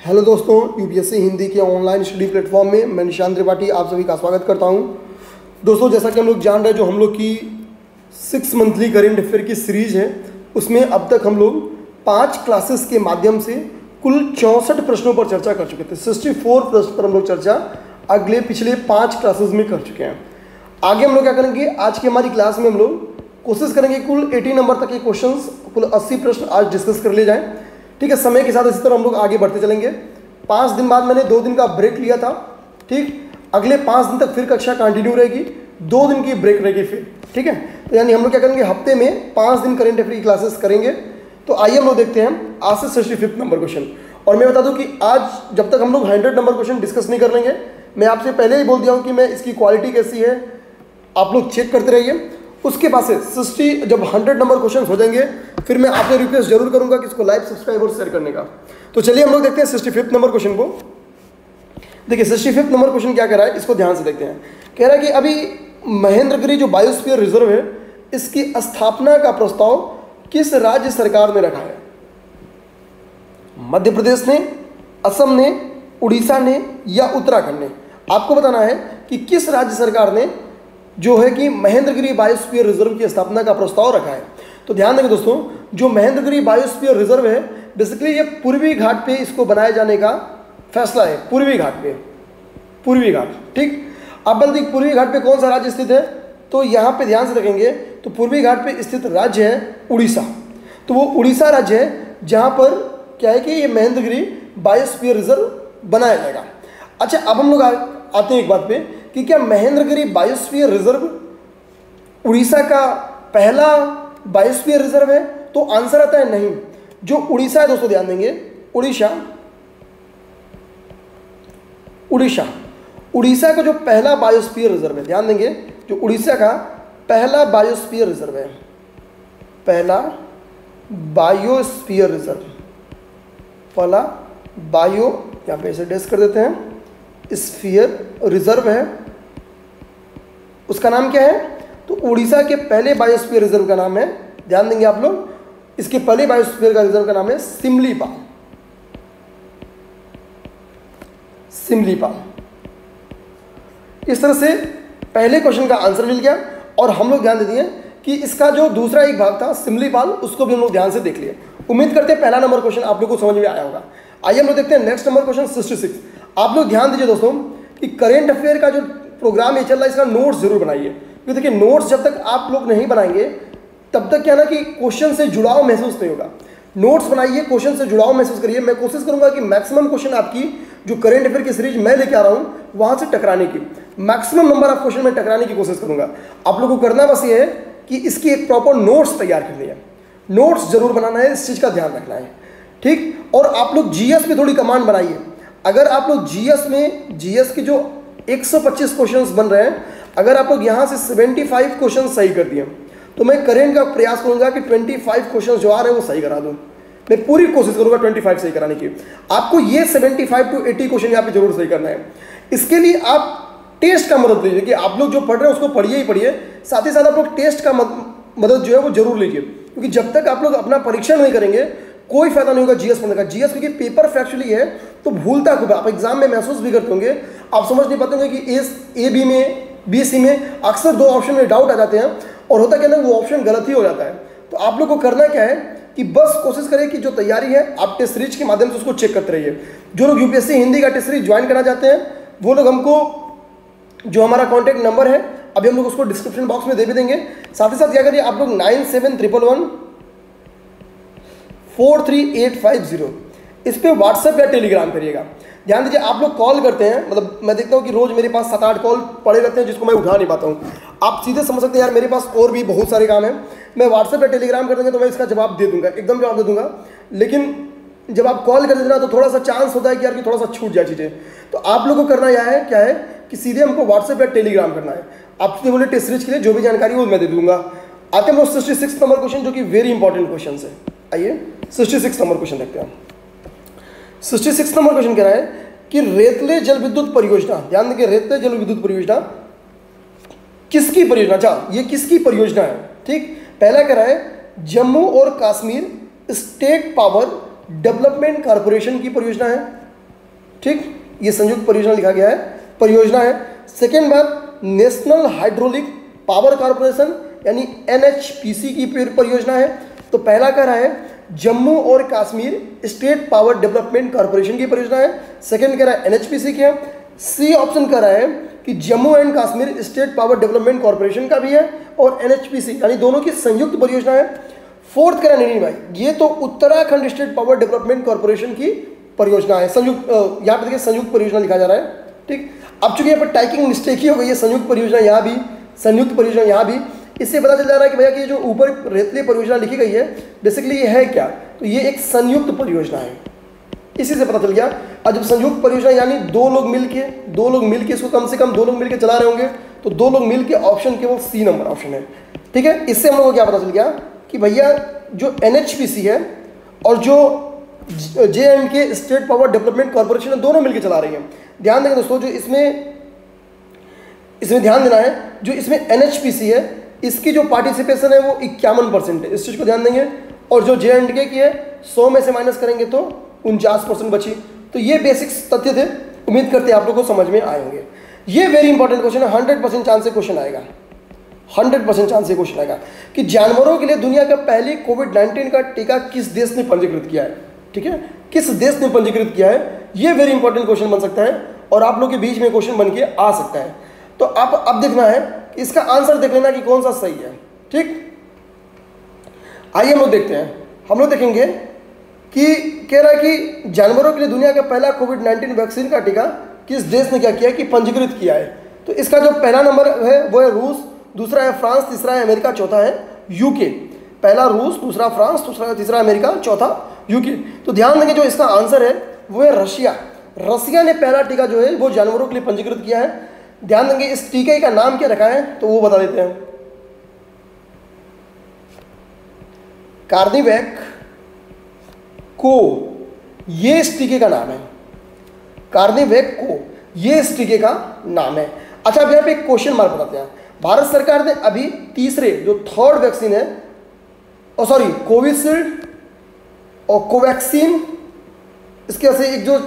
Hello दोस्तों UPSC Hindi के online study platform में मैं निशांत त्रिपाठी आप सभी का स्वागत करता हूँ। दोस्तों, जैसा कि हम लोग जान रहे हैं, जो हम लोग की सिक्स मंथली करेंट अफेयर की सीरीज़ है, उसमें अब तक हम लोग पाँच क्लासेस के माध्यम से कुल चौंसठ प्रश्नों पर चर्चा कर चुके थे। सिक्सटी फोर प्रश्न पर हम लोग चर्चा अगले पिछले पाँच क्लासेस में कर चुके हैं। आगे हम लोग क्या करेंगे? आज की हमारी क्लास में हम लोग कोशिश करेंगे कुल 80 नंबर तक के क्वेश्चंस कुल 80 प्रश्न आज डिस्कस कर लिए जाएँ। ठीक है, समय के साथ इसी तरह हम लोग आगे बढ़ते चलेंगे। पाँच दिन बाद मैंने दो दिन का ब्रेक लिया था, ठीक? अगले पाँच दिन तक फिर कक्षा कंटिन्यू रहेगी, दो दिन की ब्रेक रहेगी फिर, ठीक है? तो यानी हम लोग क्या करेंगे, हफ़्ते में पाँच दिन करेंट अफेयर की क्लासेस करेंगे। तो आइए हम लोग देखते हैं आज से सिक्सटी फिफ्थ नंबर क्वेश्चन और मैं बता दूँ कि आज जब तक हम लोग हंड्रेड नंबर क्वेश्चन डिस्कस नहीं कर लेंगे, मैं आपसे पहले ही बोल दिया हूँ कि मैं इसकी क्वालिटी कैसी है, आप लोग चेक करते रहिए। उसके बाद से सिक्सटी जब हंड्रेड नंबर क्वेश्चन हो जाएँगे फिर मैं आपसे रिक्वेस्ट ज़रूर करूँगा कि इसको लाइव सब्सक्राइब और शेयर करने का। तो चलिए हम लोग देखते हैं सिक्सटी फिफ्थ नंबर क्वेश्चन को। देखिए सिक्सटी फिफ्थ नंबर क्वेश्चन क्या कह रहा है? इसको ध्यान से देखते हैं। कह रहा है कि अभी महेंद्रगिरी जो बायोस्फीयर रिज़र्व है, इसकी स्थापना का प्रस्ताव किस राज्य सरकार ने रखा है? मध्य प्रदेश ने, असम ने, उड़ीसा ने या उत्तराखंड ने? आपको बताना है कि किस राज्य सरकार ने जो है कि महेंद्रगिरी बायोस्फीयर रिज़र्व की स्थापना का प्रस्ताव रखा है? तो ध्यान देंगे दोस्तों, जो महेंद्रगिरी बायोस्फीयर रिज़र्व है बेसिकली ये पूर्वी घाट पे इसको बनाए जाने का फैसला है, पूर्वी घाट पे। पूर्वी घाट, ठीक? अब बल्कि पूर्वी घाट पे कौन सा राज्य स्थित है? तो यहाँ पे ध्यान से रखेंगे तो पूर्वी घाट पे स्थित राज्य है उड़ीसा। तो वो उड़ीसा राज्य है, जहाँ पर क्या है कि ये महेंद्रगिरी बायोस्फीयर रिज़र्व बनाया जाएगा। अच्छा अब हम लोग आते हैं एक बात पे, कि क्या महेंद्रगिरी बायोस्फीयर रिज़र्व उड़ीसा का पहला बायोस्फीयर रिज़र्व है तो आंसर आता है नहीं। जो उड़ीसा है, दोस्तों ध्यान देंगे, उड़ीसा। उड़ीसा। उड़ीसा का जो पहला बायोस्फीयर रिज़र्व है, ध्यान देंगे, जो उड़ीसा का पहला बायोस्फीयर रिज़र्व है। पहला बायोस्फीयर रिज़र्व। पहला बायो, यहाँ पे इसे डेस कर देते हैं, स्फीयर रिज़र्व है। उसका नाम क्या है? तो उड़ीसा के पहले बायोस्फीयर रिज़र्व का नाम है। ध्यान देंगे आप लोग, इसके पहले बायोस्फीयर का रिज़र्व का नाम है सिमलीपाल सिमलीपाल इस तरह से पहले क्वेश्चन का आंसर मिल गया और हम लोग ध्यान दे दिए कि इसका जो दूसरा एक भाग था सिमलीपाल उसको भी हम लोग ध्यान से देख लिए। उम्मीद करते हैं पहला नंबर क्वेश्चन आप लोग को समझ में आया होगा। आइए हम लोग देखते हैं next number question sixty six आप लोग ध्यान दीजिए दोस्तों कि करेंट अफेयर का जो प्रोग्राम ये चल रहा है, इसका नोट्स ज़रूर बनाइए। क्योंकि देखिए नोट्स जब तक आप लोग नहीं बनाएँगे, तब तक क्या ना कि क्वेश्चन से जुड़ाव महसूस नहीं होगा। नोट्स बनाइए क्वेश्चन से जुड़ाव महसूस करिए। मैं कोशिश करूँगा कि मैक्सिमम क्वेश्चन आपकी, जो करेंट अफेयर की सीरीज़ मैं लेके आ रहा हूँ, वहाँ से टकराने की। मैक्सिमम नंबर ऑफ़ क्वेश्चन में टकराने की कोशिश करूँगा। आप लोगों को करना बस ये है कि इसकी एक प्रॉपर नोट्स तैयार करनी है नोट्स ज़रूर बनाना है, इस चीज़ का ध्यान रखना है। ठीक? और आप लोग जीएस में थोड़ी कमांड बनाइए। अगर आप लोग जीएस में जीएस की जो 125 क्वेश्चंस बन रहे हैं अगर आप लोग यहाँ से 75 क्वेश्चन सही कर दिए तो मैं करेंट का प्रयास करूँगा कि 25 क्वेश्चन जो आ रहे हैं वो सही करा दूँ। मैं पूरी कोशिश करूँगा 25 सही कराने की। आपको ये 75 टू 80 क्वेश्चन यहाँ पे ज़रूर सही करना है। इसके लिए आप टेस्ट का मदद लीजिए, कि आप लोग जो पढ़ रहे हैं उसको पढ़िए ही पढ़िए। साथ ही साथ आप लोग टेस्ट का मदद जो है वो ज़रूर लीजिए। क्योंकि जब तक आप लोग अपना परीक्षण नहीं करेंगे, कोई फ़ायदा नहीं होगा जीएस पढ़ने का। जीएस क्योंकि पेपर फैक्चुअली है तो भूलता खूब आप एग्ज़ाम में महसूस भी करते होंगे। आप समझ नहीं पाते होंगे कि ए बी में बी सी में अक्सर दो ऑप्शन में डाउट आ जाते हैं और होता क्या ना, वो ऑप्शन गलत ही हो जाता है। तो आप लोग को करना क्या है कि बस कोशिश करें कि जो तैयारी है, आप टेस्ट सीरीज़ के माध्यम से उसको चेक करते रहिए। जो लोग यूपीएससी हिंदी का टेस्ट सीरीज़ ज्वाइन करना चाहते हैं, वो लोग हमको जो हमारा कॉन्टैक्ट नंबर है, अभी हम लोग उसको डिस्क्रिप्शन बॉक्स में दे भी देंगे। साथ ही साथ क्या करिए आप लोग nine seven triple one four three eight five zero इस पर व्हाट्सएप या टेलीग्राम करिएगा। ध्यान दीजिए, आप लोग कॉल करते हैं मतलब मैं देखता हूँ कि रोज़ मेरे पास सात आठ कॉल पड़े रहते हैं जिसको मैं उठा नहीं पाता हूँ। आप सीधे समझ सकते हैं, यार मेरे पास और भी बहुत सारे काम हैं। मैं व्हाट्सएप या टेलीग्राम कर देंगे तो मैं इसका जवाब दे दूँगा, एकदम जवाब दे दूँगा। लेकिन जब आप कॉल कर देना तो थोड़ा सा चांस होता है कि यार कि थोड़ा सा छूट जाए चीज़ें। तो आप लोगों को करना यह है, क्या है कि सीधे हमको व्हाट्सएप या टेलीग्राम करना है। आप सीधे बोले टेस्ट सीरीज़ के लिए जो भी जानकारी वो मैं दे दूँगा। आते हैं सिक्सटी सिक्स नंबर क्वेश्चन जो कि वेरी इंपॉर्टेंट क्वेश्चन है। आइए सिक्सटी सिक्स नंबर क्वेश्चन देखते हैं सिक्सटी सिक्स नंबर क्वेश्चन कह रहा है कि रेतले जल विद्युत परियोजना, ध्यान देंगे रेतले जल विद्युत परियोजना किसकी परियोजना? अच्छा ये किसकी परियोजना है? ठीक, पहला कह रहा है जम्मू और Kashmir state power development corporation की परियोजना है। ठीक, ये संयुक्त परियोजना लिखा गया है, परियोजना है। सेकेंड बात, नेशनल हाइड्रोलिक पावर कॉरपोरेशन यानी एनएचपीसी की परियोजना है। तो पहला कह रहा है जम्मू और Kashmir state power development corporation की परियोजना है। सेकंड कह रहा है एनएचपीसी की है। सी ऑप्शन कह रहा है कि Jammu and Kashmir state power development corporation का भी है और एनएचपीसी यानी दोनों की संयुक्त परियोजना है। फोर्थ कह रहा है भाई, ये तो Uttarakhand state power development corporation की परियोजना है। संयुक्त यहाँ पे देखिए संयुक्त परियोजना लिखा जा रहा है। ठीक? अब चूँकि यहाँ पर टाइपिंग मिस्टेक ही हो गई है, संयुक्त परियोजना यहाँ भी, संयुक्त परियोजना यहाँ भी इससे पता चल जा रहा है कि भैया कि जो ऊपर रेतली परियोजना लिखी गई है बेसिकली ये है क्या? तो ये एक संयुक्त परियोजना है। इसी से पता चल गया। और जब संयुक्त परियोजना यानी दो लोग मिलके, दो लोग मिलके इसको कम से कम दो लोग मिलके चला रहे होंगे तो दो लोग मिलके ऑप्शन केवल सी नंबर ऑप्शन है। ठीक है? इससे हम लोग को क्या पता चल गया कि भैया जो एनएचपीसी है और जो J and K state power development corporation है, दोनों मिलकर चला रही है। ध्यान देंगे दोस्तों, जो इसमें इसमें ध्यान देना है, जो इसमें एन है इसकी जो पार्टिसिपेशन है वो इक्यावन परसेंट है। इस चीज़ को ध्यान देंगे। और जो जे एंड के की है, सौ में से माइनस करेंगे तो उनचास परसेंट बची। तो ये बेसिक तथ्य थे। उम्मीद करते आप लोग को समझ में आएँगे। ये वेरी इंपॉर्टेंट क्वेश्चन है। हंड्रेड परसेंट चांस से क्वेश्चन आएगा। हंड्रेड परसेंट चांस से क्वेश्चन आएगा। कि जानवरों के लिए दुनिया का पहली कोविड नाइन्टीन का टीका किस देश ने पंजीकृत किया है? ठीक है? किस देश ने पंजीकृत किया है? ये वेरी इंपॉर्टेंट क्वेश्चन बन सकता है। और आप लोग के बीच में क्वेश्चन बन के आ सकता है। तो आप, अब देखना है इसका आंसर देख लेना कि कौन सा सही है। ठीक? आइए हम लोग देखते हैं। हम लोग देखेंगे कि कह रहा है कि जानवरों के लिए दुनिया का पहला कोविड नाइन्टीन वैक्सीन का टीका किस देश ने क्या किया कि पंजीकृत किया है। तो इसका जो पहला नंबर है, वो है रूस, दूसरा है फ्रांस, तीसरा है अमेरिका, चौथा है यूके। पहला रूस, दूसरा फ्रांस, दूसरा तीसरा अमेरिका, चौथा यूके। तो ध्यान देंगे जो इसका आंसर है, वो है रशिया। रशिया ने पहला टीका जो है, वो जानवरों के लिए पंजीकृत किया है। ध्यान देंगे, इस टीके का नाम क्या रखा है तो वो बता देते हैं। कार्निवैक को, ये इस टीके का नाम है। कार्निवैक को, ये इस टीके का नाम है। अच्छा अब यहाँ पे एक क्वेश्चन मार्क बताते हैं। भारत सरकार ने अभी तीसरे जो थर्ड वैक्सीन है, और सॉरी कोविशील्ड और कोवैक्सीन इसके से एक जो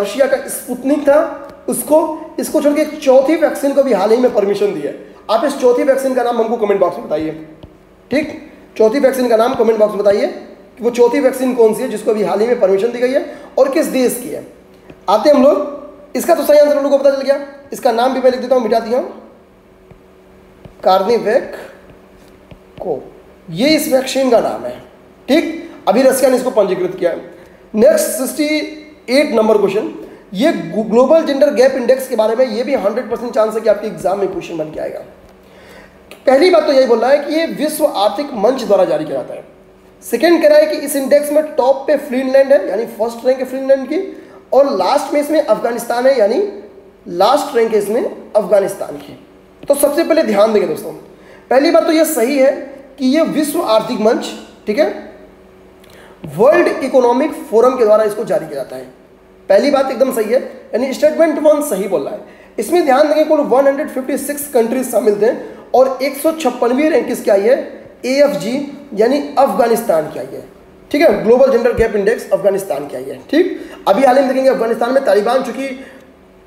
रशिया का स्पुतनिक था उसको, इसको छोड़ के एक चौथी वैक्सीन को भी हाल ही में परमिशन दी है। आप इस चौथी वैक्सीन का नाम हमको कमेंट बॉक्स में बताइए। ठीक? चौथी वैक्सीन का नाम कमेंट बॉक्स में बताइए कि वो चौथी वैक्सीन कौन सी है जिसको अभी हाल ही में परमिशन दी गई है और किस देश की है। आते हम लोग। इसका तो सही आंसर हम लोग को पता चल गया। इसका नाम भी मैं लिख देता हूँ, मिटा दिया कार्निवेक को। ये इस वैक्सीन का नाम है। ठीक? अभी रशिया ने इसको पंजीकृत किया है। Next sixty eight number question ये ग्लोबल जेंडर गैप इंडेक्स के बारे में ये भी हंड्रेड परसेंट चांस है कि आपके एग्ज़ाम में क्वेश्चन बन के आएगा। पहली बात तो यही बोल रहा है कि ये विश्व आर्थिक मंच द्वारा जारी किया जाता है। सेकेंड कह रहा है कि इस इंडेक्स में टॉप पे फिनलैंड है, यानी फ़र्स्ट रैंक है फिनलैंड की, और लास्ट में इसमें अफ़गानिस्तान है, यानी लास्ट रैंक है इसमें अफ़गानिस्तान की। तो सबसे पहले ध्यान देंगे दोस्तों। पहली बात तो यह सही है कि यह विश्व आर्थिक मंच, ठीक है वर्ल्ड इकोनॉमिक फोरम के द्वारा इसको जारी किया जाता है। पहली बात एकदम सही है, यानी स्टेटमेंट वन सही बोल रहा है। इसमें ध्यान देंगे कुल 156 कंट्रीज़ शामिल थे और एक रैंक किसकी आई है? ए यानी अफ़गानिस्तान की आई है। ठीक है? Global gender gap index Afghanistan की आई है। ठीक? अभी हाल ही में देखेंगे, अफ़गानिस्तान में तालिबान चूँकि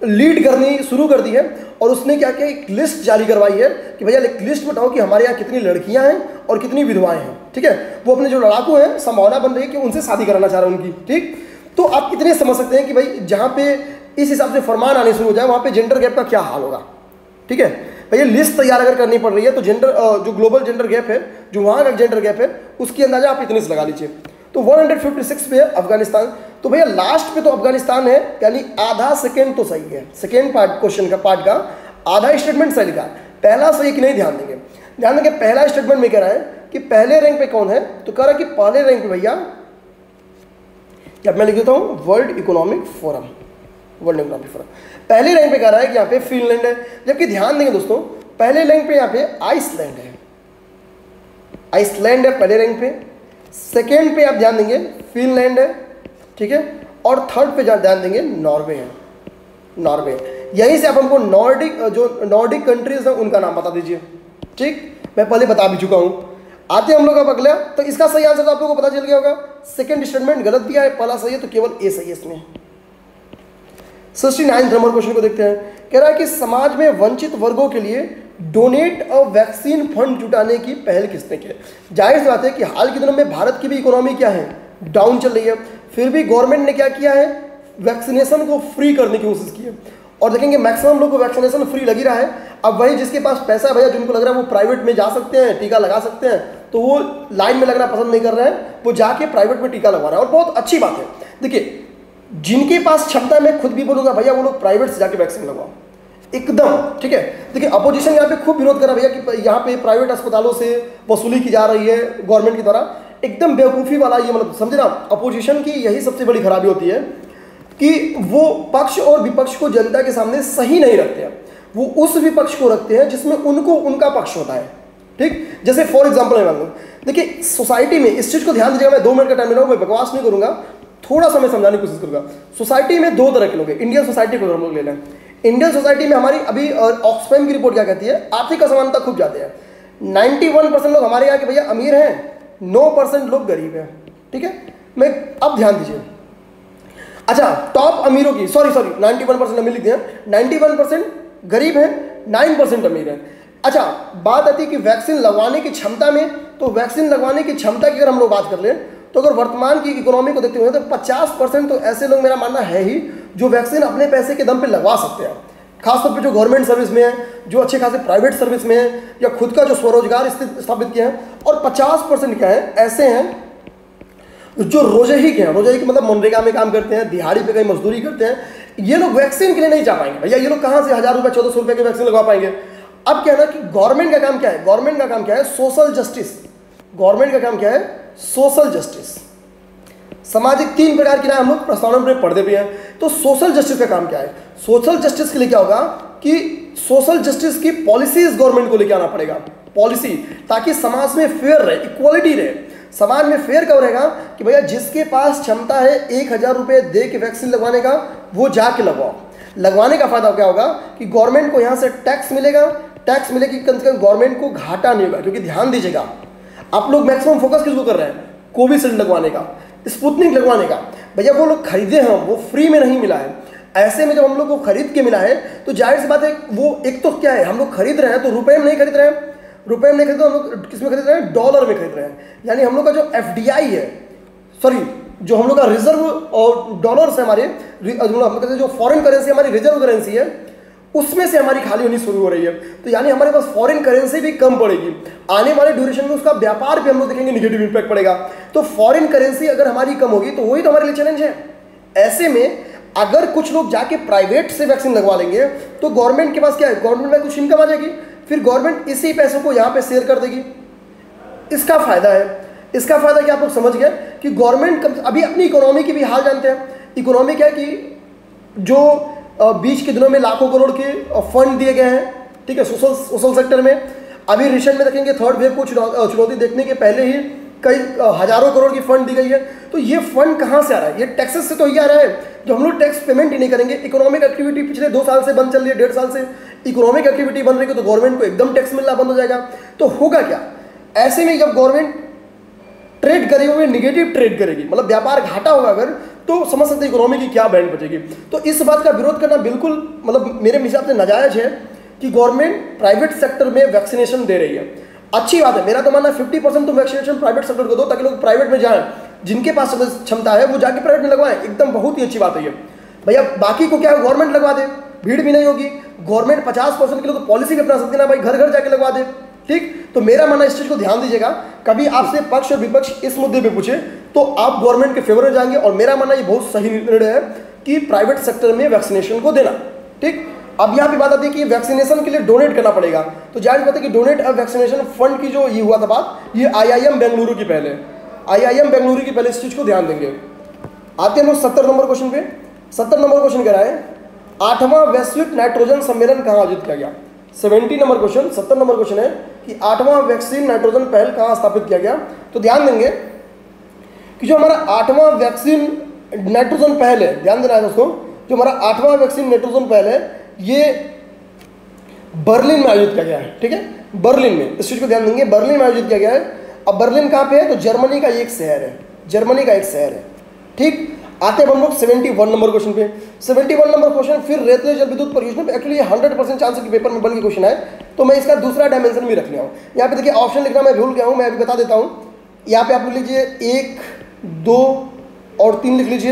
लीड करनी शुरू कर दी है और उसने क्या किया? एक लिस्ट जारी करवाई है कि भैया, एक लिस्ट बताओ कि हमारे यहाँ कितनी लड़कियाँ हैं और कितनी विधवाएँ हैं। ठीक है? वो अपने जो लड़ाकू हैं, संभावना बन रही है कि उनसे शादी कराना चाह रहे हैं उनकी। ठीक? तो आप इतने समझ सकते हैं कि भाई जहाँ पे इस हिसाब से फरमान आने शुरू हो जाए, वहाँ पे जेंडर गैप का क्या हाल होगा? ठीक है? भैया लिस्ट तैयार अगर करनी पड़ रही है तो जेंडर जो ग्लोबल जेंडर गैप है, जो वहाँ का जेंडर गैप है, उसकी अंदाज़ा आप इतने से लगा लीजिए। तो 156 पे है अफ़गानिस्तान। तो भैया लास्ट पे तो अफ़गानिस्तान है, यानी आधा सेकेंड तो सही है। सेकेंड पार्ट क्वेश्चन का पार्ट का, आधा स्टेटमेंट सही लिखा। पहला सही कि नहीं, ध्यान देंगे। ध्यान देंगे, पहला स्टेटमेंट में कह रहा है कि पहले रैंक पे कौन है? तो कह रहा है कि पहले रैंक पे भैया अब मैं लिख देता हूँ world economic forum world economic forum पहले रैंक पे कह रहा है कि यहाँ पे फिनलैंड है। जबकि ध्यान देंगे दोस्तों, पहले रैंक पे यहाँ पे आइसलैंड है। आइसलैंड है पहले रैंक पे। सेकेंड पे आप ध्यान देंगे फिनलैंड है, ठीक है? और थर्ड पे ध्यान देंगे नॉर्वे है। नॉर्वे यहीं से आप हमको नॉर्डिक जो नॉर्डिक कंट्रीज़ हैं, उनका नाम बता दीजिए। ठीक? मैं पहले बता भी चुका हूँ। आते हम लोग अब अगला। तो इसका सही आंसर तो आप लोगों को पता चल गया होगा। सेकंड स्टेटमेंट गलत दिया है, पहला सही है तो केवल ए सही है इसमें। सिक्सटी नाइन्थ नंबर क्वेश्चन को देखते हैं। कह रहा है कि समाज में वंचित वर्गों के लिए डोनेट अ वैक्सीन फंड जुटाने की पहल किसने की ज़ाहिर बात है कि हाल के दिनों में भारत की भी इकोनॉमी क्या है? डाउन चल रही है। फिर भी गवर्नमेंट ने क्या किया है? वैक्सीनेशन को फ्री करने की कोशिश की है। और देखेंगे मैक्सिमम लोग को वैक्सीनेशन फ्री लगी रहा है। अब वही जिसके पास पैसा है भैया, जिनको लग रहा है वो प्राइवेट में जा सकते हैं, टीका लगा सकते हैं तो वो लाइन में लगना पसंद नहीं कर रहे हैं, वो जाके प्राइवेट में टीका लगवा रहा है। और बहुत अच्छी बात है। देखिए, जिनके पास क्षमता है, मैं खुद भी बोलूँगा, भैया, वो लोग प्राइवेट से जाके वैक्सीन लगवाओ। एकदम, ठीक है? देखिए अपोजिशन यहाँ पे खूब विरोध कर रहा भैया, कि यहाँ पे प्राइवेट अस्पतालों से वसूली की जा रही है गवर्नमेंट के द्वारा एकदम बेवकूफ़ी वाला ये मतलब समझे ना अपोजिशन की यही सबसे बड़ी खराबी होती है कि वो पक्ष और विपक्ष को जनता के सामने सही नहीं रखते हैं। वो उस विपक्ष को रखते हैं जिसमें उनको उनका पक्ष होता है। ठीक? जैसे फॉर एग्ज़ाम्पल मैं मांगू देखिए सोसाइटी में इस चीज़ को ध्यान दीजिएगा, मैं दो मिनट का टाइम मैं बकवास नहीं करूँगा, थोड़ा सा मैं समझाने की कोशिश करूँगा। सोसाइटी में दो तरह के लोग इंडियन सोसाइटी को हम लोग ले लें इंडियन सोसाइटी में हमारी अभी ऑक्सफैम की रिपोर्ट क्या कहती है? आर्थिक असमानता खूब जाते हैं। नाइन्टी परसेंट लोग हमारे यहाँ के भैया अमीर हैं, नौ लोग गरीब हैं, ठीक है? मैं, अब ध्यान दीजिए। अच्छा टॉप अमीरों की sorry sorry ninety one percent अमीर लिख दिया। नाइन्टी वन परसेंट गरीब है नाइन परसेंट अमीर है। अच्छा बात आती है कि वैक्सीन लगवाने की क्षमता में तो वैक्सीन लगवाने की क्षमता की अगर हम लोग बात कर लें तो अगर वर्तमान की इकोनॉमी को देखते हुए तो 50 परसेंट तो ऐसे लोग मेरा मानना है ही, जो वैक्सीन अपने पैसे के दम पे लगवा सकते हैं। खासतौर पे जो गवर्नमेंट सर्विस में है, जो अच्छे खासे प्राइवेट सर्विस में है, या खुद का जो स्वरोजगार स्थापित किया है, और 50 परसेंट क्या है, ऐसे हैं, जो रोजही के हैं, रोजही के मतलब मनरेगा में काम करते हैं, दिहाड़ी पे कहीं मजदूरी करते हैं, ये लोग वैक्सीन के लिए नहीं जा पाएँगे। भैया, ये लोग कहाँ से हज़ार रुपये चौदह सौ रुपये की वैक्सीन लगवा पाएँगे? अब क्या है ना कि गवर्नमेंट का काम क्या है? गवर्नमेंट का काम क्या है? Social justice. गवर्नमेंट का काम क्या है? Social justice. सामाजिक तीन प्रकार की ना हम प्रस्तावना में पढ़ते भी हैं। तो सोशल जस्टिस का काम क्या है? सोशल जस्टिस के लिए क्या होगा कि सोशल जस्टिस की पॉलिसीज़ गवर्नमेंट को लेकर आना पड़ेगा। पॉलिसी, ताकि समाज में फेयर रहे, इक्वालिटी रहे। समाज में फेयर कब रहेगा? कि भैया जिसके पास क्षमता है एक हज़ार रुपये दे के वैक्सीन लगवाने का, वो जाके लगवाओ। लगवाने का फ़ायदा क्या होगा? कि गवर्नमेंट को यहाँ से टैक्स मिलेगा टैक्स मिलेगी, कम से कम गवर्नमेंट को घाटा नहीं होगा, क्योंकि ध्यान दीजिएगा। आप लोग मैक्सिमम फोकस किसको कर रहे हैं? कोविशील्ड लगवाने का, स्पुतनिक लगवाने का। भैया, वो लोग खरीदे हैं, वो फ्री में नहीं मिला है। ऐसे में जब हम लोग को खरीद के मिला है तो ज़ाहिर सी बात है, वो एक तो क्या है, हम लोग खरीद रहे हैं तो रुपए में नहीं खरीद रहे हैं। रुपए में नहीं खरीद रहे, हम लोग किसमें खरीद रहे हैं? डॉलर में खरीद रहे हैं। यानी हम लोग का जो एफडीआई है, सॉरी, जो हम लोग का रिज़र्व और डॉलर है हमारे जो फॉरेन करेंसी, हमारी रिज़र्व करेंसी है उसमें से हमारी खाली होनी शुरू हो रही है। तो यानी हमारे पास फॉरेन करेंसी भी कम पड़ेगी। आने वाले ड्यूरेशन में उसका व्यापार भी हम लोग देखेंगे निगेटिव इंपैक्ट पड़ेगा। तो फॉरेन करेंसी अगर हमारी कम होगी तो वही तो हमारे लिए चैलेंज है। ऐसे में अगर कुछ लोग जाके प्राइवेट से वैक्सीन लगवा लेंगे तो गवर्नमेंट के पास क्या है? गवर्नमेंट में कुछ इनकम आ जाएगी। फिर गवर्नमेंट इसी पैसों को यहाँ पे शेयर कर देगी। इसका फ़ायदा है। इसका फ़ायदा क्या आप लोग समझ गए? कि गवर्नमेंट अभी अपनी इकोनॉमी की भी हाल जानते हैं। इकोनॉमी क्या है कि जो बीच के दिनों में लाखों करोड़ के फंड दिए गए हैं, ठीक है सोशल सोशल सेक्टर में। अभी रिसेंट में देखेंगे थर्ड वेव को चुनौती देखने के पहले ही कई हज़ारों करोड़ की फंड दी गई है। तो ये फंड कहाँ से आ रहा है? ये टैक्सेस से तो ही आ रहा है जो हम लोग टैक्स पेमेंट ही नहीं करेंगे। इकोनॉमिक एक्टिविटी पिछले दो साल से बंद चल रही है, डेढ़ साल से। इकोनॉमिक एक्टिविटी बन रही है तो गवर्नमेंट को एकदम टैक्स मिलना बंद हो जाएगा। तो होगा क्या? ऐसे में जब गवर्नमेंट ट्रेड करेगी वो निगेटिव ट्रेड करेगी। मतलब व्यापार घाटा होगा अगर तो समझ सकते इकोनॉमी की क्या बैंड बचेगी। तो इस बात का विरोध करना बिल्कुल मतलब मेरे हिसाब से नाजायज है कि गवर्नमेंट प्राइवेट सेक्टर में वैक्सीनेशन दे रही है। अच्छी बात है, मेरा तो मानना फिफ्टी परसेंट तो वैक्सीनेशन प्राइवेट सेक्टर को दो, ताकि लोग प्राइवेट में जाएँ। जिनके पास क्षमता है, वो जाके प्राइवेट में लगवाएँ। एकदम बहुत ही अच्छी बात है ये। भैया, बाकी को क्या है गवर्नमेंट लगवा दे। भीड़ भी नहीं होगी। गवर्नमेंट पचास परसेंट के लोग पॉलिसी भी अपना सकते ना भाई घर घर जाके लगवा दे। ठीक? तो मेरा मानना इस चीज़ को ध्यान दीजिएगा। कभी आपसे पक्ष और विपक्ष इस मुद्दे पे पूछे तो आप गवर्नमेंट के फेवर में जाएँगे और मेरा मानना ये बहुत सही निर्णय है कि प्राइवेट सेक्टर में वैक्सीनेशन को देना, ठीक? अब यहाँ पे बात आती है कि वैक्सीनेशन के लिए डोनेट करना पड़ेगा। तो ज़ाहिर बात है कि डोनेट और वैक्सीनेशन फंड की जो ये हुआ था बात, ये आईआईएम बेंगलुरु की पहले आईआईएम बेंगलुरु की पहले इस चीज़ को ध्यान देंगे। आते हैं लोग सत्तर नंबर क्वेश्चन पे। सत्तर नंबर क्वेश्चन कह रहा है, आठवां वैश्विक नाइट्रोजन सम्मेलन कहाँ आयोजित किया गया? सेवेंटी नंबर क्वेश्चन, सत्तर नंबर क्वेश्चन है कि आठवां वैक्सीन नाइट्रोजन पहल कहाँ स्थापित किया गया? तो ध्यान देंगे कि जो हमारा आठवां वैक्सीन नाइट्रोजन पहल है, ध्यान देना है दोस्तों, जो हमारा आठवां वैक्सीन नाइट्रोजन पहल है, ये बर्लिन में आयोजित किया गया है, ठीक है? बर्लिन में, इस चीज़ को ध्यान देंगे, बर्लिन में आयोजित किया गया है। अब बर्लिन कहाँ पे है? तो जर्मनी का एक शहर है, जर्मनी का एक शहर है, ठीक? आते हैं हम लोग 71 नंबर क्वेश्चन पे। 71 नंबर क्वेश्चन फिर रेतले जल विद्युत परियोजना पे एक्चुअली 100 परसेंट चांस है कि पेपर में बन के क्वेश्चन है तो मैं इसका दूसरा डायमेंशन भी रख लिया हूँ। यहाँ पे देखिए ऑप्शन लिखना मैं भूल गया हूँ, मैं अभी बता देता हूँ। यहाँ पे आप लिख लीजिए, एक, दो और तीन लिख लीजिए।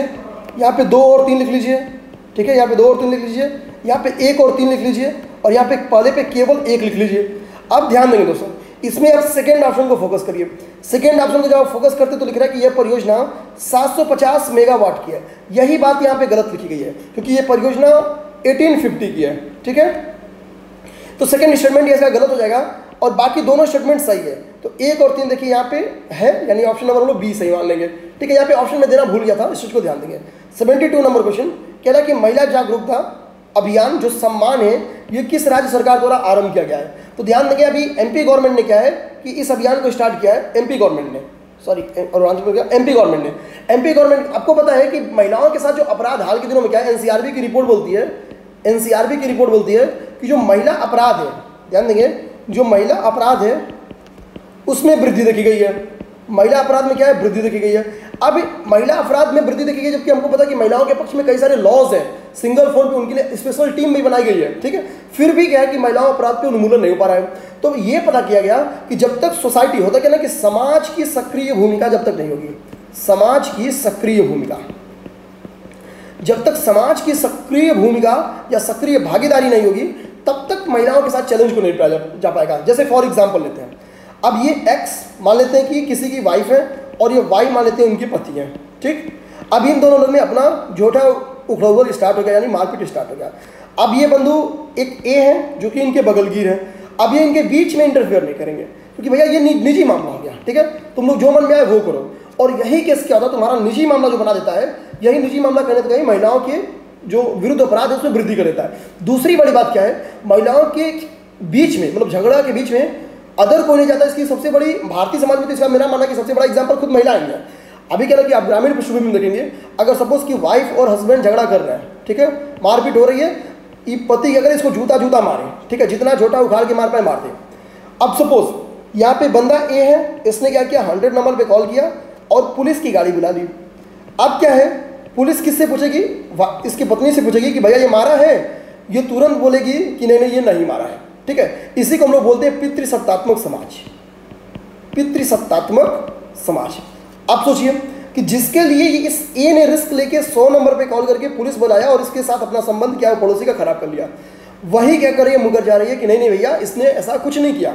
यहाँ पे दो और तीन लिख लीजिए, ठीक है? यहाँ पे दो और तीन लिख लीजिए, यहाँ पे एक और तीन लिख लीजिए, और यहाँ पे पहले पे केवल एक लिख लीजिए। अब ध्यान देंगे दोस्तों इसमें आप सेकेंड ऑप्शन को फोकस करिए। सेकेंड ऑप्शन को जब आप फोकस करते तो लिख रहा है कि यह परियोजना 750 मेगावाट की है। यही बात यहाँ पे गलत लिखी गई है, क्योंकि ये परियोजना 1850 की है, ठीक है? तो सेकेंड स्टेटमेंट इसका गलत हो जाएगा, और बाकी दोनों स्टेटमेंट सही है। तो एक और तीन देखिए यहाँ पे है, यानी ऑप्शन नंबर हम लोग बी सही मान लेंगे। ठीक है, यहाँ पे ऑप्शन में देना भूल गया था, इस चीज़ को ध्यान देंगे। 72 नंबर क्वेश्चन कह रहा कि महिला जागरूकता अभियान जो सम्मान है, ये किस राज्य सरकार द्वारा आरंभ किया गया है? तो ध्यान देंगे अभी एमपी गवर्नमेंट ने क्या है कि इस अभियान को स्टार्ट किया है एमपी गवर्नमेंट ने। सॉरी एमपी गवर्नमेंट ने। एमपी गवर्नमेंट, आपको पता है कि महिलाओं के साथ जो अपराध हाल के दिनों में क्या है? एनसीआरबी की रिपोर्ट बोलती है। एनसीआरबी की रिपोर्ट बोलती है कि जो महिला अपराध है, ध्यान देंगे, जो महिला अपराध है, उसमें वृद्धि देखी गई है। महिला अपराध में क्या है? वृद्धि देखी गई है। अब महिला अपराध में वृद्धि देखी गई जबकि हमको पता कि महिलाओं के पक्ष में कई सारे लॉज हैं। सिंगल फ़ोन पे उनके लिए स्पेशल टीम भी बनाई गई है ठीक है? फिर भी क्या है कि महिलाओं अपराध पे उन्मूलन नहीं हो पा रहा है। तो ये पता किया गया कि जब तक सोसाइटी होता क्या ना कि समाज की सक्रिय भूमिका जब तक नहीं होगी समाज की सक्रिय भूमिका। जब तक समाज की सक्रिय भूमिका या सक्रिय भागीदारी नहीं होगी तब तक महिलाओं के साथ चैलेंज को नहीं पाया जा, पाएगा। जैसे फॉर एग्ज़ाम्पल लेते हैं। अब ये एक्स मान लेते हैं कि किसी की वाइफ है और ये वाई मान लेते हैं उनकी पति है ठीक? अब इन दोनों लोग में अपना झोटा उखड़ोल स्टार्ट हो गया यानी मारपीट स्टार्ट हो गया। अब ये बंधु एक ए है जो कि इनके बगलगीर है। अब ये इनके बीच में इंटरफेयर नहीं करेंगे क्योंकि भैया ये नि, निजी मामला हो गया ठीक है? तुम लोग जो मन में आए वो करो। और यही केस क्या होता है तुम्हारा निजी मामला जो बना देता है यही निजी मामला कहने तो कहीं महिलाओं के जो विरुद्ध अपराध है उसमें वृद्धि कर देता है। दूसरी बड़ी बात क्या है महिलाओं के बीच में मतलब झगड़ा के बीच में अदर कोई नहीं जाता इसकी सबसे बड़ी, भारतीय समाज में तो इसका मेरा मानना कि सबसे बड़ा एग्ज़ाम्पल खुद महिलाएँ हैं अभी क्या कि आप ग्रामीण पृष्ठभूमि में देखेंगे, अगर सपोज़ कि वाइफ और हस्बैंड झगड़ा कर रहे हैं, ठीक है? मारपीट हो रही है, ये पति अगर इसको जूता जूता मारे, ठीक है? जितना छोटा उखाड़ के मार पाए, मार दे। अब सपोज़ यहाँ पे बंदा ए है, इसने क्या किया? हंड्रेड नंबर पे कॉल किया और पुलिस की गाड़ी बुला ली। अब क्या है? पुलिस किससे पूछेगी? इसकी पत्नी से पूछेगी कि भैया ये मारा है? ये तुरंत बोलेगी कि नहीं नहीं, ये नहीं मारा है। ठीक है? इसी को हम लोग बोलते हैं पितृसत्तात्मक समाज। पितृसत्तात्मक समाज। आप सोचिए कि जिसके लिए इस ए ने रिस्क लेके सौ नंबर पे कॉल करके पुलिस बुलाया और इसके साथ अपना संबंध क्या पड़ोसी का खराब कर लिया। वही क्या कर रही है, मुकर जा रही है कि नहीं नहीं भैया, इसने ऐसा कुछ नहीं किया।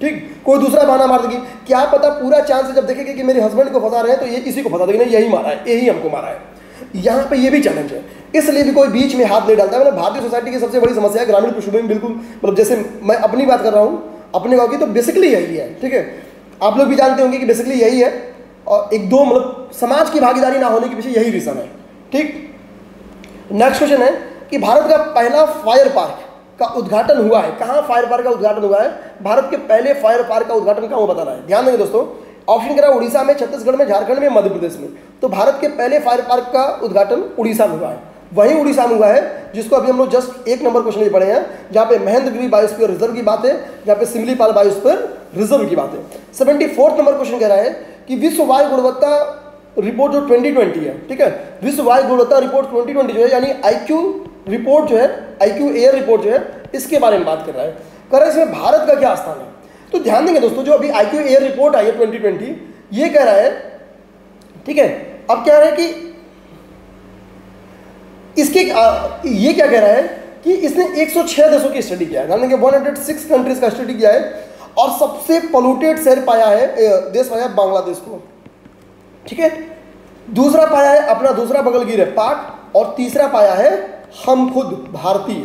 ठीक? कोई दूसरा बहाना मार देगी। क्या पता पूरा चांस जब देखेगी कि मेरे हस्बैंड को फंसा रहे हैं तो ये किसी को फंसा देगी। नहीं, यही मारा है, यही हमको मारा है। यहाँ पे ये भी चैलेंज है। इसलिए भी कोई बीच में हाथ नहीं डालता। है मतलब भारतीय सोसाइटी की सबसे बड़ी समस्या है ग्रामीण पृष्ठभूमि में बिल्कुल मतलब जैसे मैं अपनी बात कर रहा हूँ, अपने गाँव की तो बेसिकली यही है, ठीक है? आप लोग भी जानते होंगे कि बेसिकली यही है और एक दो मतलब समाज की भागीदारी ना होने के पीछे यही रीज़न है, ठीक? नेक्स्ट क्वेश्चन है कि भारत का पहला फायर पार्क का उद्घाटन हुआ है। कहाँ फायर पार्क का उद्घाटन हुआ है? भारत के पहले फायर पार्क का उद्घाटन कहाँ बताना है। ध्यान देंगे दोस्तों। ऑप्शन करा उड़ीसा में, छत्तीसगढ़ में, झारखंड में, मध्य प्रदेश में। तो भारत के पहले फायर पार्क का उद्घाटन उड़ीसा में हुआ है। वही उड़ीसा में हुआ है, जिसको अभी हम लोग जस्ट एक नंबर क्वेश्चन में पढ़े हैं, जहाँ पे महेंद्रगिरी बायोस्फीयर रिज़र्व की बात है, जहाँ पे सिमलीपाल बायोस्फीयर रिज़र्व की बात है। सेवेंटी फोर्थ नंबर क्वेश्चन कह रहा है कि विश्व वायु गुणवत्ता रिपोर्ट जो 2020 है, ठीक है? विश्व वायु गुणवत्ता रिपोर्ट 2020 जो है, यानी आईक्यू रिपोर्ट जो है आईक्यू एयर रिपोर्ट जो है, इसके बारे में बात कर रहा है। कर रहा है इसमें भारत का क्या स्थान है? तो ध्यान देंगे दोस्तों, जो अभी आईक्यू एयर रिपोर्ट आई है 2020 ये कह रहा है, ठीक है? अब कह रहा है कि इसके ये क्या कह रहा है कि इसने 106 देशों की स्टडी किया है। ध्यान देंगे 106 कंट्रीज़ का स्टडी किया है और सबसे पोल्यूटेड शहर पाया है देश पाया बांग्लादेश को। ठीक है? दूसरा पाया है अपना दूसरा बगलगीर है, पाक, और तीसरा पाया है हम खुद, भारतीय,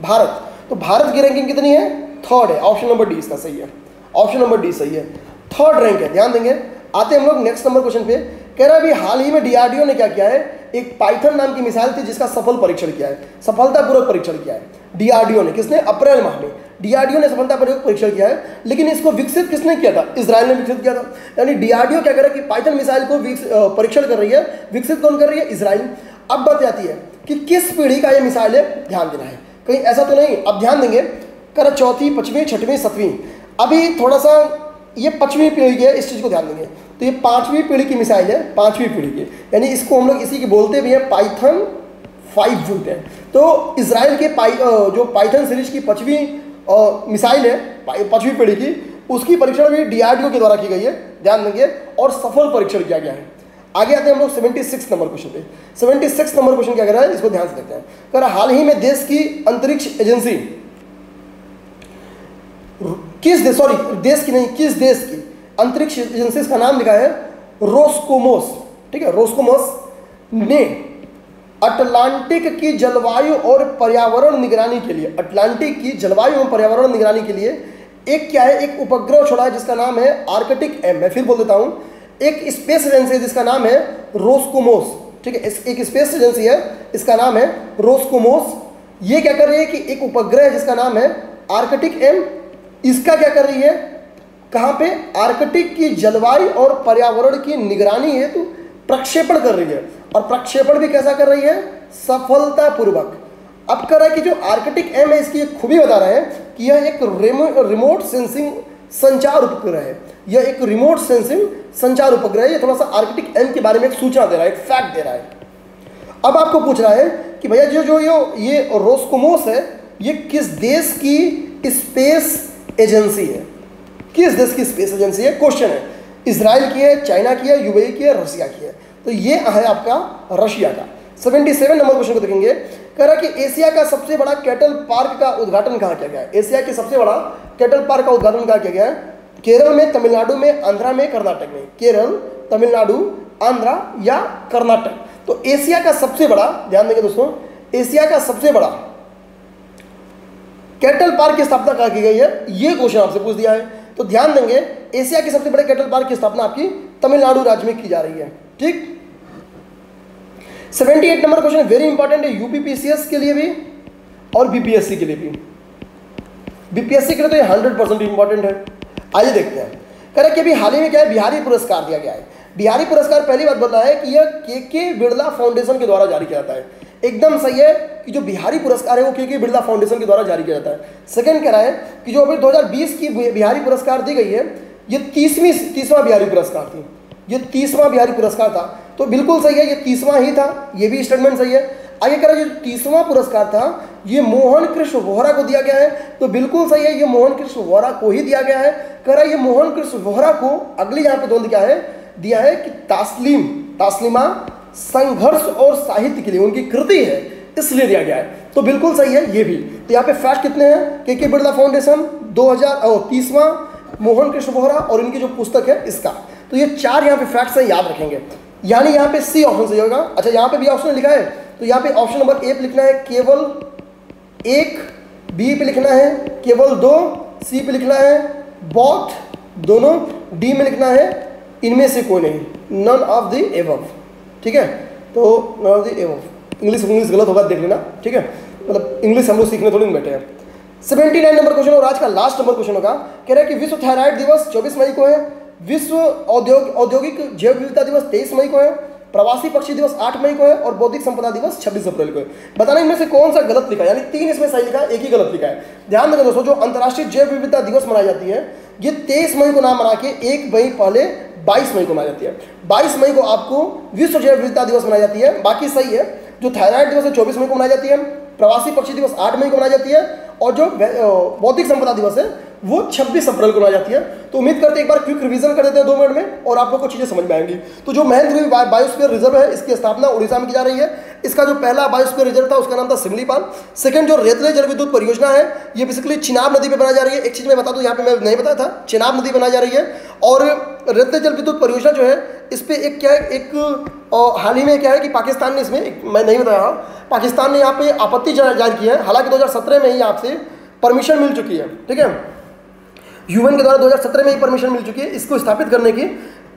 भारत। तो भारत की रैंकिंग कितनी है? थर्ड है ऑप्शन नंबर डी इसका सही है। ऑप्शन नंबर डी सही है। थर्ड रैंक है, ध्यान देंगे। आते हम लोग नेक्स्ट नंबर क्वेश्चन पे। कह रहा है अभी हाल ही में डीआरडीओ ने क्या किया है? एक पाइथन नाम की मिसाइल थी जिसका सफल परीक्षण किया है। सफलतापूर्वक परीक्षण किया है। डीआरडीओ ने, किसने? अप्रैल माह में। डीआरडीओ ने सफलतापूर्वक परीक्षण किया है, लेकिन इसको विकसित किसने किया था? इसराइल ने विकसित किया था। यानी डीआरडीओ क्या कर रहा है कि पाइथन मिसाइल को परीक्षण कर रही है। विकसित कौन कर रही है? इसराइल। अब बात आती है कि किस पीढ़ी का यह मिसाइल है? ध्यान देना है। कहीं ऐसा तो नहीं? अब ध्यान देंगे। कर चौथी, पचवीं, छठवीं, सतवीं। अभी थोड़ा सा ये पचवीं पीढ़ी की है, इस चीज़ को ध्यान देंगे। तो ये पांचवी पीढ़ी की मिसाइल है, पांचवी पीढ़ी की। यानी इसको हम लोग इसी की बोलते भी हैं, पाइथन फाइव बोलते हैं। तो इसराइल के पाई जो पाइथन सीरीज़ की पांचवी मिसाइल है पांचवी पीढ़ी की, उसकी परीक्षण भी डीआरडीओ के द्वारा की गई है, ध्यान देंगे, और सफल परीक्षण किया गया है। आगे आते हैं हम लोग सेवेंटी सिक्स नंबर क्वेश्चन पे। सेवेंटी सिक्स नंबर क्वेश्चन क्या कर रहा है, इसको ध्यान से देखते हैं। कह रहा हाल ही में देश की अंतरिक्ष एजेंसी किस देश सॉरी देश की नहीं, किस देश की? अंतरिक्ष एजेंसी का नाम लिखा है रोस्कोमोस, ठीक है, रोस्कोमोस ने अटलांटिक की जलवायु और पर्यावरण निगरानी के लिए, अटलांटिक की जलवायु और पर्यावरण निगरानी के लिए एक क्या है, एक उपग्रह छोड़ा है, जिसका नाम है आर्कटिक एम मैं फिर बोल देता हूँ। एक स्पेस एजेंसी जिसका नाम है रोस्कोमोस, ठीक है एक स्पेस एजेंसी है, इसका नाम है रोस्कोमोस। ये क्या कर रही है कि एक उपग्रह जिसका नाम है आर्कटिक एम इसका क्या कर रही है? कहाँ पे? आर्कटिक की जलवायु और पर्यावरण की निगरानी हेतु प्रक्षेपण कर रही है। और प्रक्षेपण भी कैसा कर रही है? सफलतापूर्वक। अब कर रहा है कि जो आर्कटिक एम है, इसकी खूबी बता रहे हैं कि यह एक रिमोट सेंसिंग संचार उपग्रह है। यह एक रिमोट सेंसिंग संचार उपग्रह है। ये थोड़ा सा आर्कटिक एम के बारे में एक सूचना दे रहा है, एक फैक्ट दे रहा है। अब आपको पूछ रहा है कि भैया, जो जो, ये ये रोस्कोमोस है, ये किस देश की स्पेस एजेंसी है। किस देश की स्पेस एजेंसी है? क्वेश्चन है। इसराइल की है, चाइना की है, यूएई की है रशिया की है। तो ये है आपका रशिया का। 77 नंबर क्वेश्चन को देखेंगे। कह रहा कि एशिया का सबसे बड़ा कैटल पार्क का उद्घाटन कहाँ किया गया है? एशिया के सबसे बड़ा कैटल पार्क का उद्घाटन कहाँ किया गया है? केरल में, तमिलनाडु में, आंध्रा में, कर्नाटक में। केरल, तमिलनाडु, आंध्रा या कर्नाटक। तो एशिया का सबसे बड़ा, ध्यान देंगे दोस्तों, एशिया का सबसे बड़ा कैटल पार्क की स्थापना कहाँ की गई है? ये क्वेश्चन आपसे पूछ दिया है। तो ध्यान देंगे, एशिया के सबसे बड़े कैटल पार्क की स्थापना आपकी तमिलनाडु राज्य में की जा रही है। ठीक? 78 नंबर क्वेश्चन वेरी इंपॉर्टेंट है यूपीपीसीएस के लिए भी और बीपीएससी के लिए भी। बीपीएससी के लिए तो ये हंड्रेड परसेंट इंपॉर्टेंट है। आइए देखते हैं। कह कि अभी हाल ही में क्या है? बिहारी पुरस्कार दिया गया है। बिहारी पुरस्कार पहली बात बता है कि यह के के बिरला फाउंडेशन के द्वारा जारी किया जाता है। एकदम सही है कि जो बिहारी पुरस्कार है वो के के बिरला फाउंडेशन के द्वारा जारी किया जाता है। सेकंड कह रहा है कि जो अभी 2020 की बिहारी पुरस्कार दी गई है, ये तीसवीं, तीसवा बिहारी पुरस्कार थी। ये तीसवा बिहारी पुरस्कार था। तो बिल्कुल सही है, ये तीसवा ही था, ये भी स्टेटमेंट सही है। आगे कह रहा है, जो तीसवा पुरस्कार था, ये मोहन कृष्ण वोहरा को दिया गया है। तो बिल्कुल सही है, ये मोहन कृष्ण वोहरा को ही दिया गया है। कह रहा है, ये मोहन कृष्ण वोहरा को अगली यहाँ पे दोनों क्या है? दिया है कि तास्लीम, तास्लिमा संघर्ष और साहित्य के लिए, उनकी कृति है, इसलिए दिया गया है। तो बिल्कुल सही है, ये भी। तो यहाँ पे फैक्ट कितने हैं? के के बिरला फाउंडेशन, दो हज़ार तीसवा, मोहन कृष्ण वोहरा और इनकी जो पुस्तक है, इसका। तो ये चार यहाँ पे फैक्ट्स हैं, याद रखेंगे। यानी यहाँ पे सी ऑप्शन सही होगा अच्छा यहाँ पे भी ऑप्शन लिखा है। तो यहाँ पे ऑप्शन नंबर ए लिखना है, केवल एक, बी पे लिखना है, केवल दो, सी पे लिखना है बॉथ दोनों, डी में लिखना है, इनमें से कोई नहीं। नन ऑफ़ द एवव ठीक है? तो इंग्लिश इंग्लिश गलत होगा, देख लेना, ठीक है? मतलब इंग्लिश हम लोग सीखने थोड़ी बैठे हैं। सेवेंटी नाइन नंबर क्वेश्चन और आज का लास्ट नंबर क्वेश्चन होगा। कह रहा है कि विश्व थायराइड दिवस चौबीस मई को है। विश्व औद्योगिक औद्योगिक जैव विविधता दिवस तेईस मई को है। प्रवासी पक्षी दिवस 8 मई को है और बौद्धिक संपदा दिवस 26 अप्रैल को है। बताना इनमें से कौन सा गलत लिखा है? यानी तीन इसमें सही लिखा है एक ही गलत लिखा है। ध्यान देना दोस्तों, जो अंतर्राष्ट्रीय जैव विविधता दिवस मनाई जाती है, ये तेईस मई को नाम मना के एक मई पहले बाईस मई को मनाई जाती है। बाईस मई को आपको विश्व जैव विविधता दिवस मनाई जाती है। बाकी सही है, जो थायराइड दिवस है, चौबीस मई को मनाई जाती है। प्रवासी पक्षी दिवस आठ मई को मनाई जाती है। और जो बौद्धिक संपदा दिवस है वो 26 अप्रैल को आ जाती है। तो उम्मीद करते एक बार क्विक रिवीजन कर देते हैं दो मिनट में और आप लोग को चीज़ें समझ में आएँगी। तो जो महेंद्रगिरी बायोस्फीयर रिज़र्व है, इसकी स्थापना उड़ीसा में की जा रही है। इसका जो पहला बायोस्फीयर रिज़र्व था, उसका नाम था सिमलीपाल सेकंड जो रेतले जल विद्युत परियोजना है, ये बेसिकली चिनाब नदी पर बनाई जा रही है। एक चीज़ मैं बता दूँ, यहाँ पे मैं नहीं बताया था, चिनाब नदी बनाई जा रही है। और रेतले जल विद्युत परियोजना जो है, इस पर एक क्या है, एक हाल ही में क्या है कि पाकिस्तान ने इसमें मैं नहीं बताया पाकिस्तान ने यहाँ पे आपत्ति जारी की है। हालाँकि 2017 में ही आपसे परमिशन मिल चुकी है, ठीक है? यूएन के द्वारा 2017 में ही परमिशन मिल चुकी है, इसको स्थापित करने की।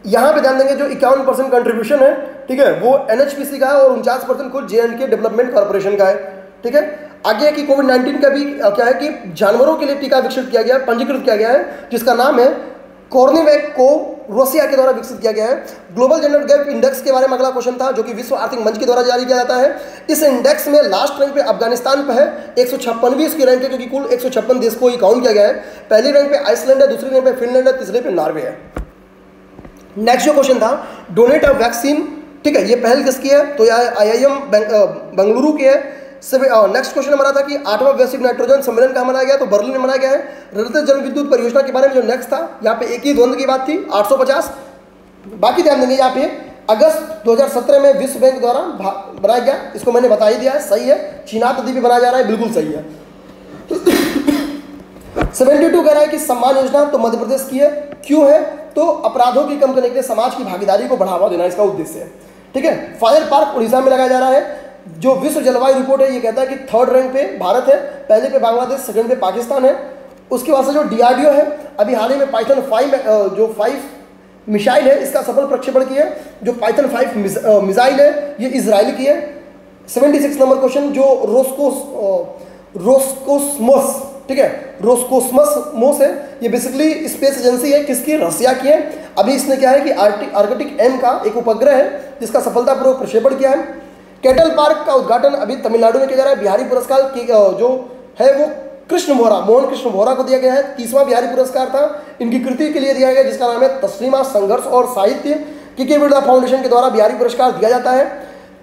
यहाँ पे ध्यान देंगे जो इक्यावन परसेंट कंट्रीब्यूशन है, ठीक है, वो एनएचपीसी का है और उनचास परसेंट खुद जे के डेवलपमेंट कॉर्पोरेशन का है, ठीक है। आगे कि कोविड नाइन्टीन का भी क्या है कि जानवरों के लिए टीका विकसित किया गया, पंजीकृत किया गया है, जिसका नाम है कॉर्निवैक को रोसिया के द्वारा विकसित किया गया है। ग्लोबल जेंडर गैप इंडेक्स के बारे में अगला क्वेश्चन था, जो कि विश्व आर्थिक मंच के द्वारा जारी किया जाता है। इस इंडेक्स में लास्ट रैंक पे अफ़गानिस्तान पे है, एक छप्पनवीं इसकी रैंक है, क्योंकि कुल एक सौ छप्पन देश को ही काउंट किया गया है। पहली रैंक पे आइसलैंड है, दूसरी रैंक पे फिनलैंड है, तीसरे पे नॉर्वे है। नेक्स्ट जो क्वेश्चन था डोनेट अ वैक्सीन ठीक है, ये पहल किसकी है? तो यह आई आई एम बेंगलुरु की है। नेक्स्ट क्वेश्चन हमारा था कि आठवां वैश्विक नाइट्रोजन सम्मेलन कहाँ मनाया गया तो बर्लिन में मनाया गया है। रदत जल विद्युत परियोजना के बारे में जो नेक्स्ट था, यहाँ पे एक ही द्वंद्व की बात थी 850 बाकी ध्यान देंगे यहाँ पे, अगस्त 2017 में विश्व बैंक द्वारा बनाया गया। इसको मैंने बता ही दिया है, सही है। चीनात भी बनाया जा रहा है, बिल्कुल सही है। सेवेंटी टू कह रहा है कि सम्मान योजना तो मध्य प्रदेश की है। क्यों है? तो अपराधों की कम करने के लिए समाज की भागीदारी को बढ़ावा देना इसका उद्देश्य है। ठीक है? फायर पार्क उड़ीसा में लगाया जा रहा है। जो विश्व जलवायु रिपोर्ट है, ये कहता है कि थर्ड रैंक पे भारत है, पहले पे बांग्लादेश सेकंड पे पाकिस्तान है। उसके बाद से जो डीआरडीओ है, अभी हाल ही में पाइथन फाइव जो फाइव मिसाइल है, इसका सफल प्रक्षेपण किया है, जो पाइथन फाइव मिसाइल है, ये इसराइल की है। सेवेंटी सिक्स नंबर क्वेश्चन जो रोस्कोस रोस्कोसमोस, ठीक है, रोस्कोसमस मोस है, ये बेसिकली स्पेस एजेंसी है, किसकी? रसिया की है। अभी इसने क्या है कि आर्कटिक एम का एक उपग्रह है, जिसका सफलतापूर्वक प्रक्षेपण किया है। कैटल पार्क का उद्घाटन अभी तमिलनाडु में किया जा रहा है। बिहारी पुरस्कार जो है वो कृष्ण बोरा मोहन कृष्ण बोरा को दिया गया है। तीसवा बिहारी पुरस्कार था। इनकी कृति के लिए दिया गया जिसका नाम है तस्लीमा संघर्ष और साहित्य। के के बिरला फाउंडेशन के द्वारा बिहारी पुरस्कार दिया जाता है।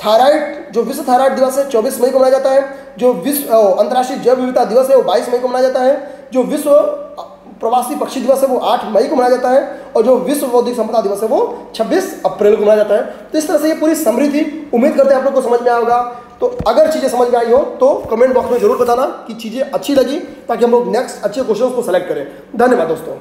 थायराइड, जो विश्व थायराइड दिवस है, चौबीस मई को मनाया जाता है। जो विश्व अंतर्राष्ट्रीय जैव विविधता दिवस है, वो बाईस मई को मनाया जाता है। जो विश्व प्रवासी पक्षी दिवस है, वो आठ मई को मनाया जाता है और जो विश्व बौद्धिक संपदा दिवस है, वो छब्बीस अप्रैल को मनाया जाता है। तो इस तरह से ये पूरी समृद्धि थी। उम्मीद करते हैं आप लोग को समझ में आएगा तो अगर चीज़ें समझ में आई हो तो कमेंट बॉक्स में ज़रूर बताना कि चीज़ें अच्छी लगी, ताकि हम लोग नेक्स्ट अच्छे क्वेश्चन को सेलेक्ट करें। धन्यवाद दोस्तों।